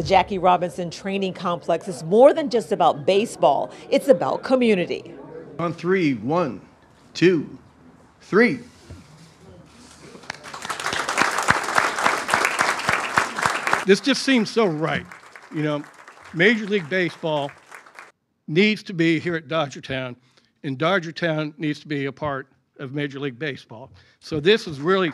The Jackie Robinson Training Complex is more than just about baseball, it's about community. On three, one, two, three. This just seems so right. You know, Major League Baseball needs to be here at Dodgertown, and Dodgertown needs to be a part of Major League Baseball. So this is really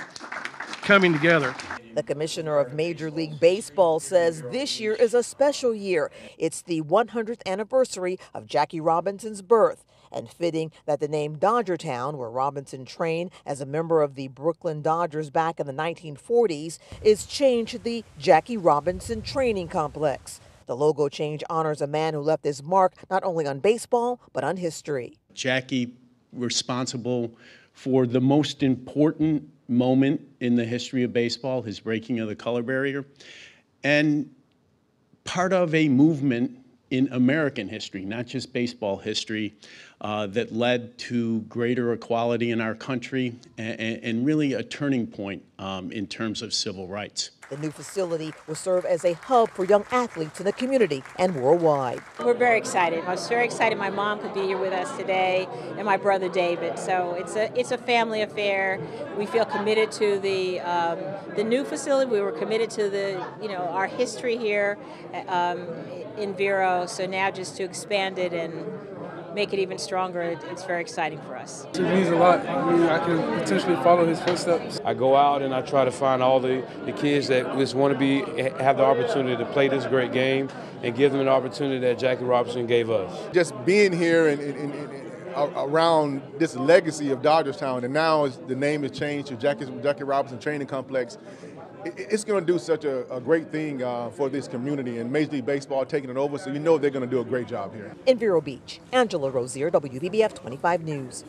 coming together. The commissioner of Major League Baseball says this year is a special year. It's the 100th anniversary of Jackie Robinson's birth, and fitting that the name Dodgertown, where Robinson trained as a member of the Brooklyn Dodgers back in the 1940s, is changed to the Jackie Robinson Training Complex. The logo change honors a man who left his mark not only on baseball, but on history. Jackie responsible for the most important moment in the history of baseball, his breaking of the color barrier, and part of a movement in American history, not just baseball history, uh, that led to greater equality in our country and, and really a turning point um, in terms of civil rights. The new facility will serve as a hub for young athletes in the community and worldwide. We're very excited. I was very excited my mom could be here with us today and my brother David. So it's a it's a family affair. We feel committed to the um, the new facility. We were committed to the you know our history here um, in Vero. So now just to expand it and make it even stronger, it's very exciting for us. It means a lot. I mean, I can potentially follow his footsteps. I go out and I try to find all the, the kids that just want to be have the opportunity to play this great game and give them an opportunity that Jackie Robinson gave us. Just being here and, and, and, and around this legacy of Dodgerstown, and now the name has changed to Jackie, Jackie Robinson Training Complex it's going to do such a, a great thing uh, for this community and Major League Baseball taking it over, so you know they're going to do a great job here. In Vero Beach, Angela Rozier, WPBF 25 News.